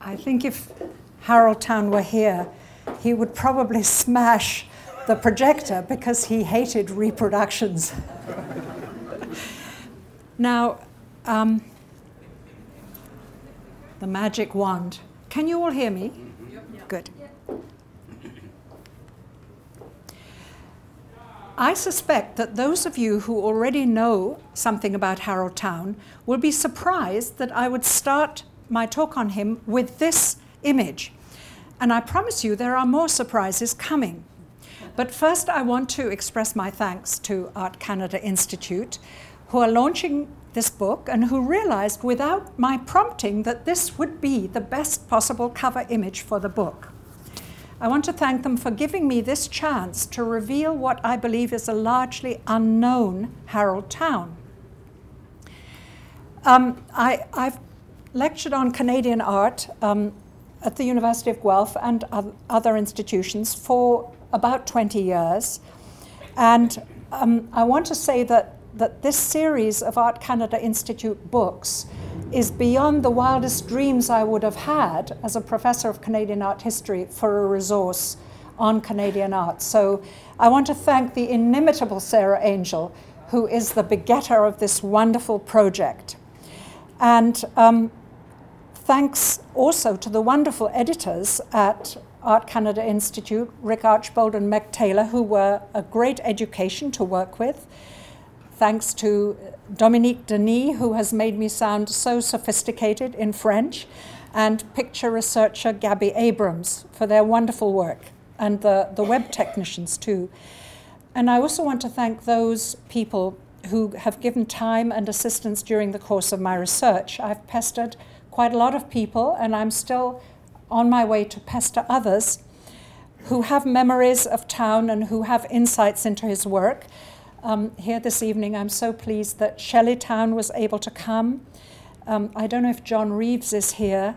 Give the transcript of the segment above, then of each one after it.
I think if Harold Town were here, he would probably smash the projector because he hated reproductions. now, um, the magic wand. Can you all hear me? Good. I suspect that those of you who already know something about Harold Town will be surprised that I would start my talk on him with this image. And I promise you there are more surprises coming. But first, I want to express my thanks to Art Canada Institute, who are launching this book and who realized without my prompting that this would be the best possible cover image for the book. I want to thank them for giving me this chance to reveal what I believe is a largely unknown Harold Town. Um, I, have lectured on Canadian art um, at the University of Guelph and other institutions for about 20 years. And um, I want to say that, that this series of Art Canada Institute books is beyond the wildest dreams I would have had as a professor of Canadian art history for a resource on Canadian art. So I want to thank the inimitable Sara Angel, who is the begetter of this wonderful project. And um, thanks also to the wonderful editors at Art Canada Institute, Rick Archbold and Meg Taylor, who were a great education to work with. Thanks to Dominique Denis, who has made me sound so sophisticated in French, and picture researcher Gabby Abrams for their wonderful work, and the, the web technicians too. And I also want to thank those people who have given time and assistance during the course of my research. I've pestered quite a lot of people, and I'm still on my way to pester others who have memories of town and who have insights into his work um, here this evening. I'm so pleased that Shelley Town was able to come. Um, I don't know if John Reeves is here.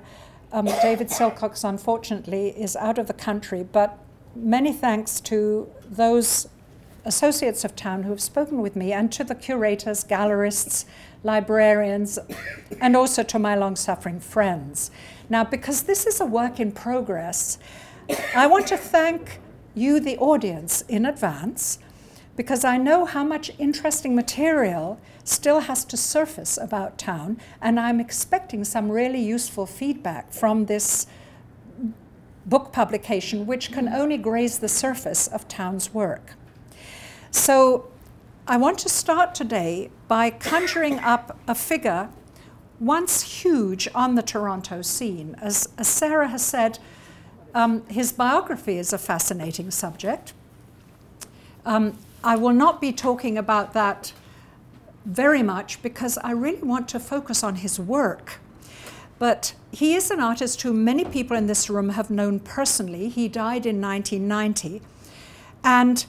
Um, David Silcox, unfortunately, is out of the country, but many thanks to those associates of town who have spoken with me and to the curators, gallerists, librarians, and also to my long suffering friends. Now, because this is a work in progress, I want to thank you, the audience, in advance because I know how much interesting material still has to surface about town, and I'm expecting some really useful feedback from this book publication, which can only graze the surface of town's work. So I want to start today by conjuring up a figure once huge on the Toronto scene. As, as Sara has said, um, his biography is a fascinating subject. Um, I will not be talking about that very much because I really want to focus on his work. But he is an artist who many people in this room have known personally. He died in 1990. And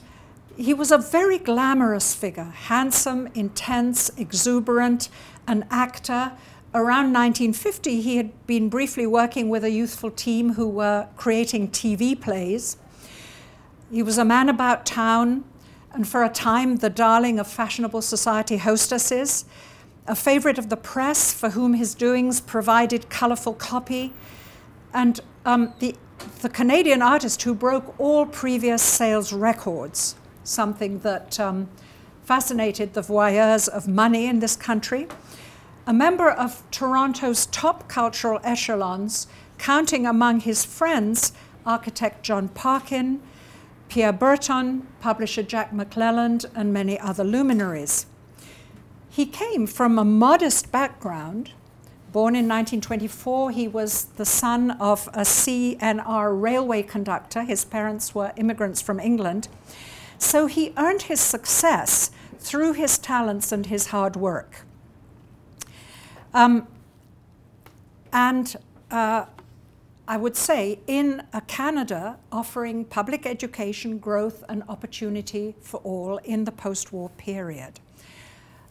he was a very glamorous figure, handsome, intense, exuberant, an actor. Around 1950, he had been briefly working with a youthful team who were creating TV plays. He was a man about town, and for a time the darling of fashionable society hostesses, a favorite of the press for whom his doings provided colorful copy, and um, the, the Canadian artist who broke all previous sales records, something that um, fascinated the voyeurs of money in this country. A member of Toronto's top cultural echelons, counting among his friends architect John Parkin, Pierre Berton, publisher Jack McClelland, and many other luminaries. He came from a modest background. Born in 1924, he was the son of a CNR railway conductor. His parents were immigrants from England. So he earned his success through his talents and his hard work. Um, and uh, I would say, in a Canada offering public education, growth, and opportunity for all in the post war period.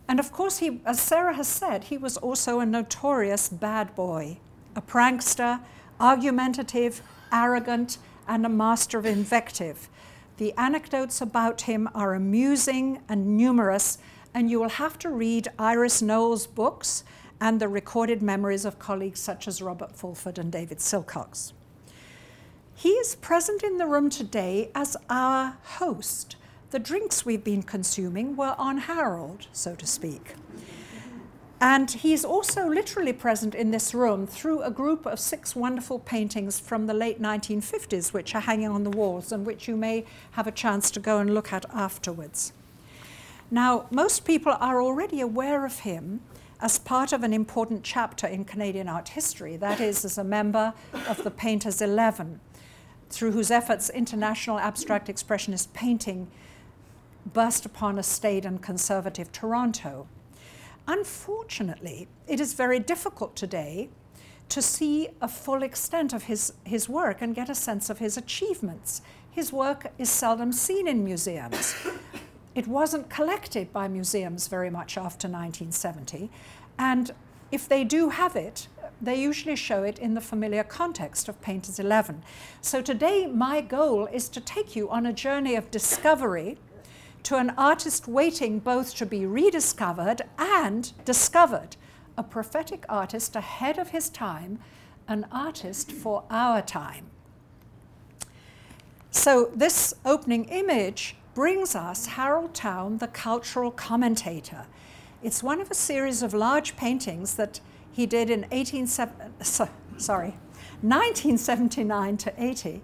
And of course, he, as Sara has said, he was also a notorious bad boy, a prankster, argumentative, arrogant, and a master of invective. The anecdotes about him are amusing and numerous, and you will have to read Iris Nowell's books and the recorded memories of colleagues such as Robert Fulford and David Silcox. He is present in the room today as our host. The drinks we've been consuming were on Harold, so to speak. And he's also literally present in this room through a group of six wonderful paintings from the late 1950s, which are hanging on the walls and which you may have a chance to go and look at afterwards. Now, most people are already aware of him as part of an important chapter in Canadian art history, that is, as a member of the Painters 11, through whose efforts international abstract expressionist painting burst upon a staid and conservative Toronto. Unfortunately, it is very difficult today to see a full extent of his, his work and get a sense of his achievements. His work is seldom seen in museums. It wasn't collected by museums very much after 1970, and if they do have it, they usually show it in the familiar context of Painters 11. So today, my goal is to take you on a journey of discovery to an artist waiting both to be rediscovered and discovered, a prophetic artist ahead of his time, an artist for our time. So, this opening image brings us Harold Town, the cultural commentator. It's one of a series of large paintings that he did in 18, sorry, 1979 to 80,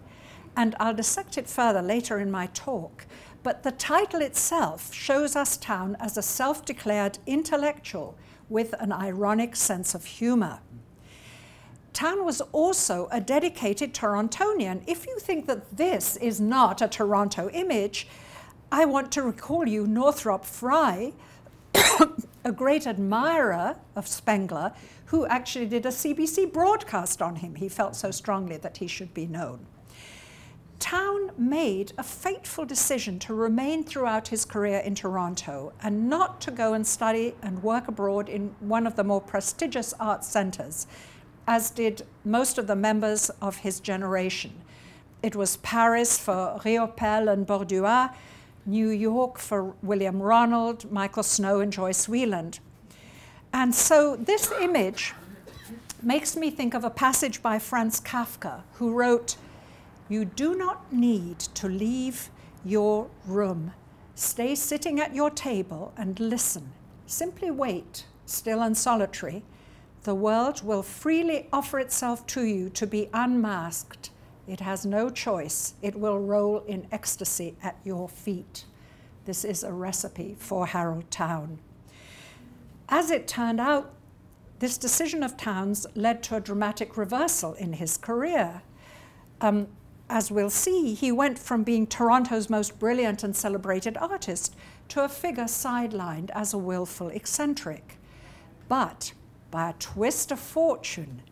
and I'll dissect it further later in my talk but the title itself shows us Town as a self declared intellectual with an ironic sense of humor. Town was also a dedicated Torontonian. If you think that this is not a Toronto image, I want to recall you Northrop Frye, a great admirer of Spengler, who actually did a CBC broadcast on him. He felt so strongly that he should be known. Town made a fateful decision to remain throughout his career in Toronto and not to go and study and work abroad in one of the more prestigious art centers, as did most of the members of his generation. It was Paris for Riopelle and Borduas, New York for William Ronald, Michael Snow, and Joyce Wieland. And so this image makes me think of a passage by Franz Kafka, who wrote, you do not need to leave your room. Stay sitting at your table and listen. Simply wait, still and solitary. The world will freely offer itself to you to be unmasked. It has no choice. It will roll in ecstasy at your feet. This is a recipe for Harold Town. As it turned out, this decision of Town's led to a dramatic reversal in his career. Um, as we'll see, he went from being Toronto's most brilliant and celebrated artist to a figure sidelined as a willful eccentric. But by a twist of fortune,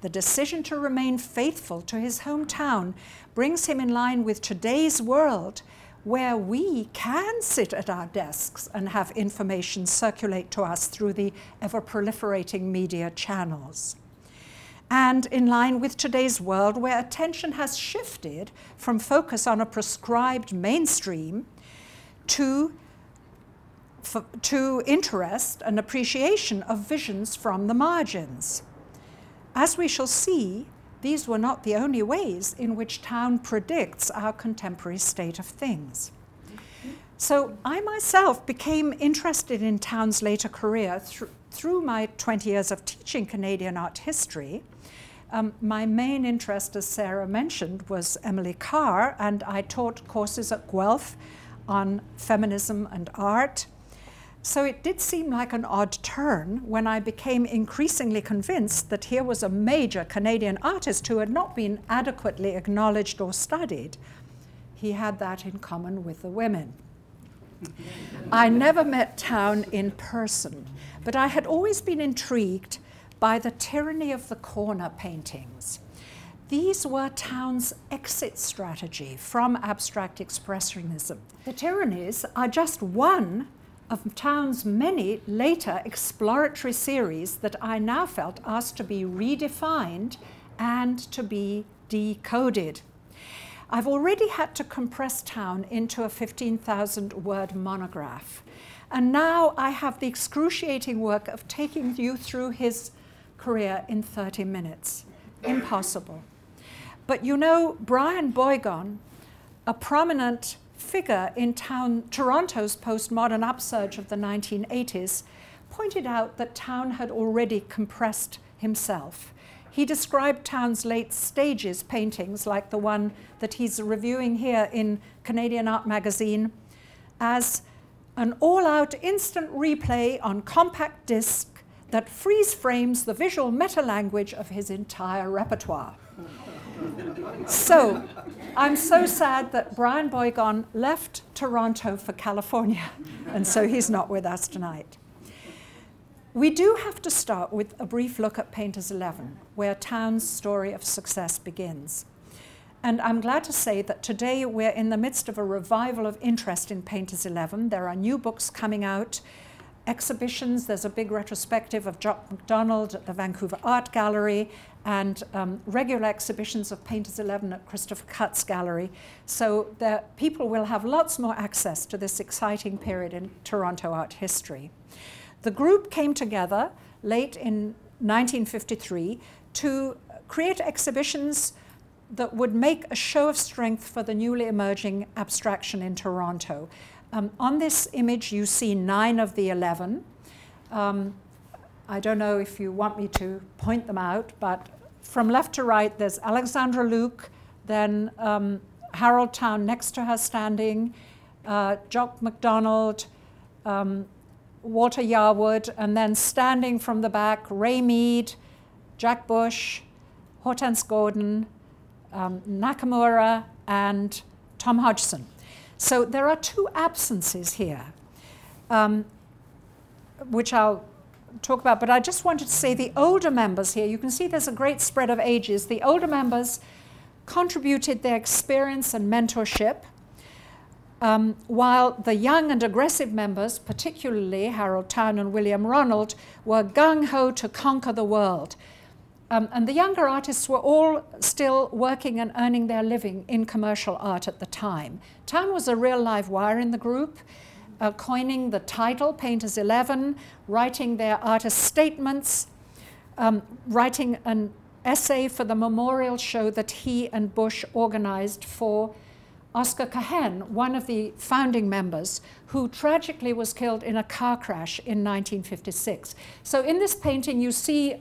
the decision to remain faithful to his hometown brings him in line with today's world where we can sit at our desks and have information circulate to us through the ever proliferating media channels and in line with today's world where attention has shifted from focus on a prescribed mainstream to, to interest and appreciation of visions from the margins. As we shall see, these were not the only ways in which Town predicts our contemporary state of things. So I myself became interested in Town's later career through, through my 20 years of teaching Canadian art history um, my main interest, as Sara mentioned, was Emily Carr, and I taught courses at Guelph on feminism and art. So it did seem like an odd turn when I became increasingly convinced that here was a major Canadian artist who had not been adequately acknowledged or studied. He had that in common with the women. I never met Town in person, but I had always been intrigued by the tyranny of the corner paintings. These were Town's exit strategy from abstract expressionism. The tyrannies are just one of Town's many later exploratory series that I now felt asked to be redefined and to be decoded. I've already had to compress Town into a 15,000 word monograph. And now I have the excruciating work of taking you through his career in 30 minutes. Impossible. But you know, Brian Boigon, a prominent figure in town, Toronto's postmodern upsurge of the 1980s, pointed out that Town had already compressed himself. He described Town's late stages paintings, like the one that he's reviewing here in Canadian Art Magazine, as an all out instant replay on compact disc that freeze frames the visual meta language of his entire repertoire. so, I'm so sad that Brian Boigon left Toronto for California, and so he's not with us tonight. We do have to start with a brief look at Painters 11, where Town's story of success begins. And I'm glad to say that today we're in the midst of a revival of interest in Painters 11. There are new books coming out, exhibitions. There's a big retrospective of Jock Macdonald at the Vancouver Art Gallery, and um, regular exhibitions of Painters 11 at Christopher Cutts Gallery. So that people will have lots more access to this exciting period in Toronto art history. The group came together late in 1953 to create exhibitions that would make a show of strength for the newly emerging abstraction in Toronto. Um, on this image, you see nine of the 11. Um, I don't know if you want me to point them out, but from left to right, there's Alexandra Luke, then um, Harold Town next to her standing, uh, Jock Macdonald, um, Walter Yarwood, and then standing from the back, Ray Mead, Jack Bush, Hortense Gordon, um, Nakamura, and Tom Hodgson. So there are two absences here, um, which I'll talk about, but I just wanted to say the older members here, you can see there's a great spread of ages. The older members contributed their experience and mentorship, um, while the young and aggressive members, particularly Harold Town and William Ronald, were gung ho to conquer the world. Um, and the younger artists were all still working and earning their living in commercial art at the time. Town was a real live wire in the group, uh, coining the title Painters 11, writing their artist statements, um, writing an essay for the memorial show that he and Bush organized for Oscar Cahen, one of the founding members, who tragically was killed in a car crash in 1956. So in this painting, you see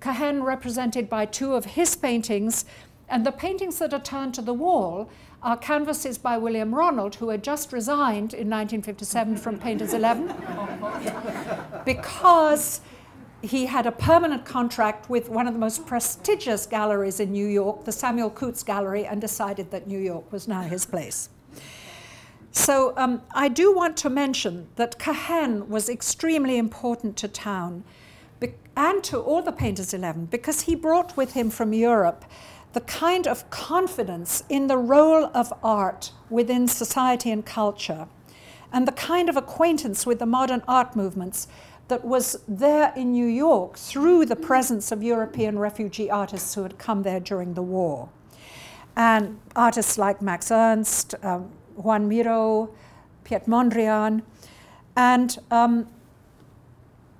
Cahen represented by two of his paintings, and the paintings that are turned to the wall are canvases by William Ronald, who had just resigned in 1957 from Painters 11, because he had a permanent contract with one of the most prestigious galleries in New York, the Samuel Kootz Gallery, and decided that New York was now his place. So um, I do want to mention that Cahen was extremely important to town and to all the Painters 11 because he brought with him from Europe the kind of confidence in the role of art within society and culture and the kind of acquaintance with the modern art movements that was there in New York through the presence of European refugee artists who had come there during the war. And artists like Max Ernst, um, Juan Miro, Piet Mondrian, and um,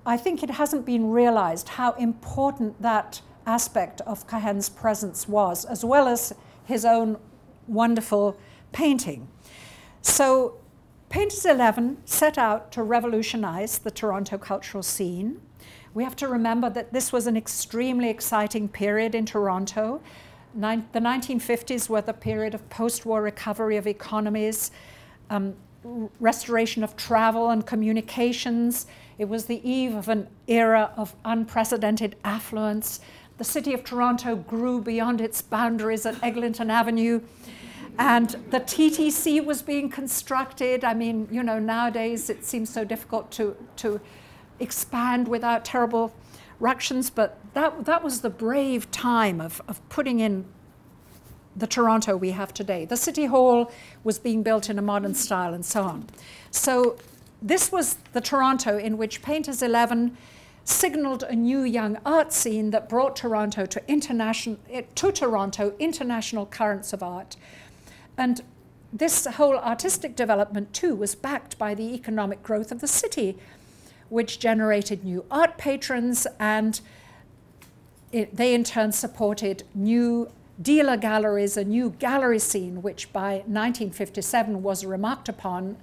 I think it hasn't been realized how important that aspect of Cahen's presence was, as well as his own wonderful painting. So Painters 11 set out to revolutionize the Toronto cultural scene. We have to remember that this was an extremely exciting period in Toronto. Nin the 1950s were the period of post-war recovery of economies, um, restoration of travel and communications, it was the eve of an era of unprecedented affluence. The city of Toronto grew beyond its boundaries at Eglinton Avenue. And the TTC was being constructed. I mean, you know, nowadays it seems so difficult to, to expand without terrible ructions, but that, that was the brave time of, of putting in the Toronto we have today. The City Hall was being built in a modern style and so on. So this was the Toronto in which Painters 11 signaled a new young art scene that brought Toronto to international to Toronto international currents of art. And this whole artistic development, too, was backed by the economic growth of the city, which generated new art patrons and it, they in turn supported new dealer galleries, a new gallery scene, which by 1957 was remarked upon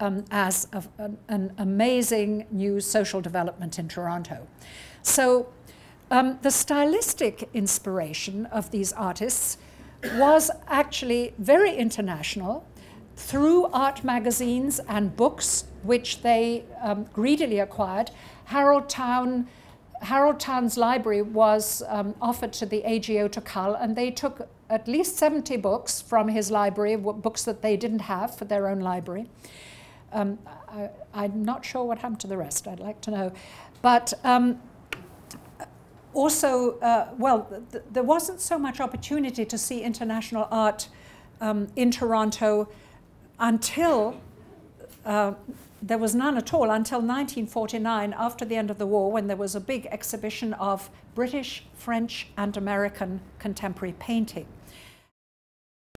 um, as a, an, an, amazing new social development in Toronto. So um, the stylistic inspiration of these artists was actually very international through art magazines and books, which they um, greedily acquired. Harold Town, Harold Town's library was um, offered to the AGO to cull, and they took at least 70 books from his library, books that they didn't have for their own library. Um, I, am not sure what happened to the rest. I'd like to know. But um, also, uh, well, th there wasn't so much opportunity to see international art um, in Toronto until uh, there was none at all until 1949, after the end of the war, when there was a big exhibition of British, French, and American contemporary painting.